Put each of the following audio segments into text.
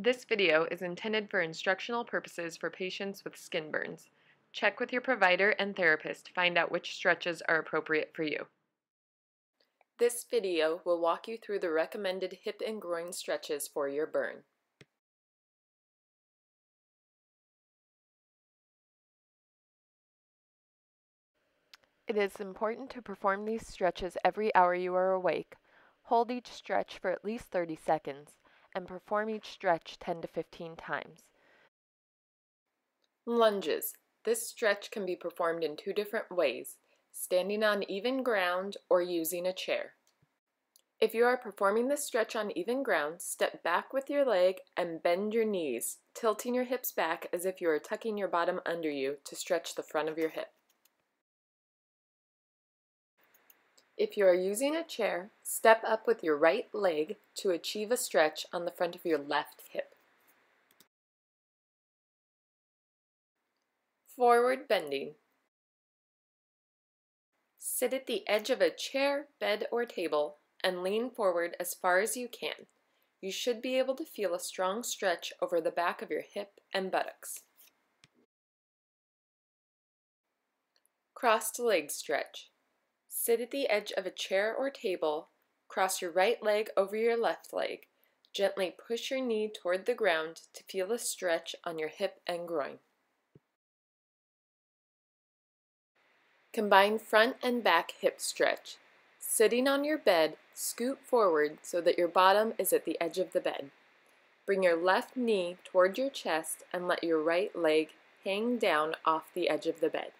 This video is intended for instructional purposes for patients with skin burns. Check with your provider and therapist to find out which stretches are appropriate for you. This video will walk you through the recommended hip and groin stretches for your burn. It is important to perform these stretches every hour you are awake. Hold each stretch for at least 30 seconds and perform each stretch 10 to 15 times. Lunges. This stretch can be performed in two different ways, standing on even ground or using a chair. If you are performing this stretch on even ground, step back with your leg and bend your knees, tilting your hips back as if you are tucking your bottom under you to stretch the front of your hip. If you are using a chair, step up with your right leg to achieve a stretch on the front of your left hip. Forward bending. Sit at the edge of a chair, bed, or table and lean forward as far as you can. You should be able to feel a strong stretch over the back of your hip and buttocks. Crossed leg stretch. Sit at the edge of a chair or table, cross your right leg over your left leg. Gently push your knee toward the ground to feel a stretch on your hip and groin. Combine front and back hip stretch. Sitting on your bed, scoot forward so that your bottom is at the edge of the bed. Bring your left knee toward your chest and let your right leg hang down off the edge of the bed.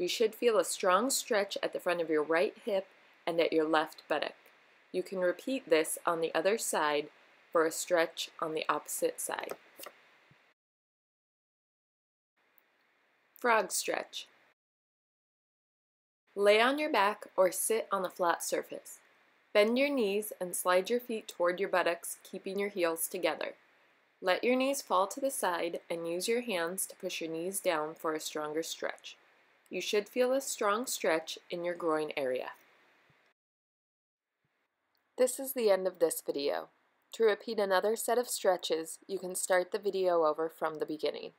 You should feel a strong stretch at the front of your right hip and at your left buttock. You can repeat this on the other side for a stretch on the opposite side. Frog stretch. Lay on your back or sit on a flat surface. Bend your knees and slide your feet toward your buttocks, keeping your heels together. Let your knees fall to the side and use your hands to push your knees down for a stronger stretch. You should feel a strong stretch in your groin area. This is the end of this video. To repeat another set of stretches, you can start the video over from the beginning.